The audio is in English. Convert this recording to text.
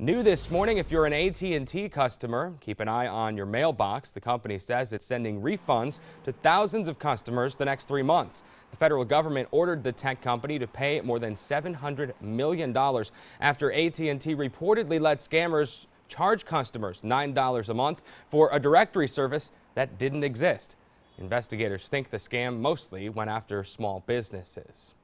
New this morning, if you're an AT&T customer, keep an eye on your mailbox. The company says it's sending refunds to thousands of customers the next three months. The federal government ordered the tech company to pay more than $700 million after AT&T reportedly let scammers charge customers $9 a month for a directory service that didn't exist. Investigators think the scam mostly went after small businesses.